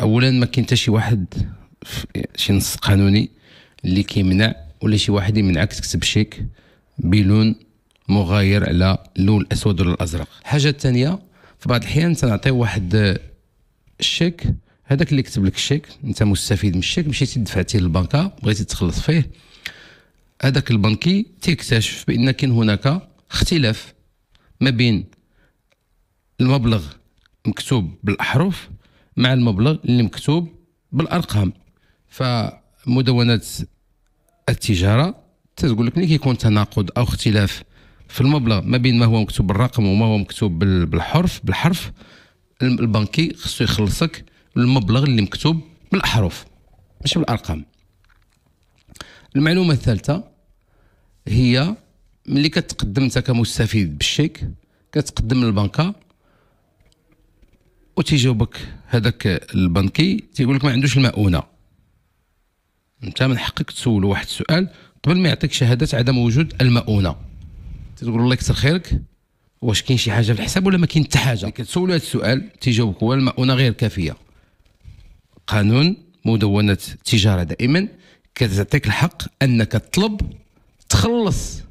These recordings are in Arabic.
اولا ما كاين حتى شي واحد شي نص قانوني اللي كيمنع ولا شي واحد يمنعك تكتب شيك بلون مغاير على اللون الأسود ولا الأزرق. الحاجة الثانية في بعض الأحيان تنعطيو واحد الشيك هذاك اللي كتب لك الشيك أنت مستفيد من الشيك مشيتي دفعتيه للبنكة بغيتي تخلص فيه. هذاك البنكي تيكتشف بأن كاين هناك اختلاف ما بين المبلغ مكتوب بالأحرف مع المبلغ اللي مكتوب بالأرقام. فمدونه التجارة تقول لك ملي كيكون تناقض أو اختلاف في المبلغ ما بين ما هو مكتوب بالرقم وما هو مكتوب بالحرف بالحرف البنكي خصو يخلصك المبلغ اللي مكتوب بالأحرف ماشي بالأرقام. المعلومة الثالثة هي ملي كتقدم أنت كمستفيد بالشيك كتقدم للبنكة وتيجاوبك هذاك البنكي تيقول لك ما عندوش المؤونة. أنت من حقك تسولو واحد السؤال قبل ما يعطيك شهادة عدم وجود المؤونة. تقول الله يكثر خيرك؟ واش كاين شي حاجة في الحساب ولا ما كاين حتى حاجة؟ كتسولو هذا السؤال تيجاوبك هو المؤونة غير كافية. قانون مدونة التجاره دائما كتعطيك الحق أنك تطلب تخلص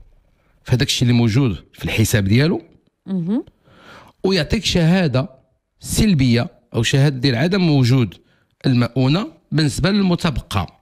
في هذاك الشيء اللي موجود في الحساب ديالو. ويعطيك شهادة سلبية أو شهادة عدم وجود المؤونة بالنسبة للمتبقى.